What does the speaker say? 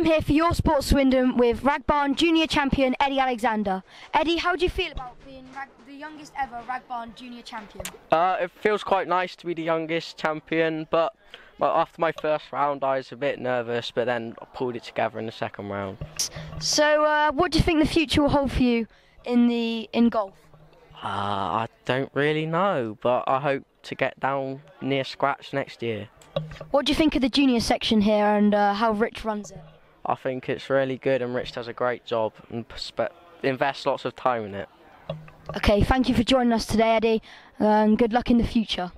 I'm here for your Sports Swindon with Wrag Barn Junior Champion Eddie Alexander. Eddie, how do you feel about being rag- the youngest ever Wrag Barn Junior Champion? Uh, it feels quite nice to be the youngest champion, but well, after my first round, I was a bit nervous, but then I pulled it together in the second round. So, uh, what do you think the future will hold for you in the in golf? Uh, I don't really know, but I hope to get down near scratch next year. What do you think of the junior section here and uh, how Rich runs it? I think it's really good, and Rich does a great job and invests lots of time in it. Okay, thank you for joining us today, Eddie, and good luck in the future.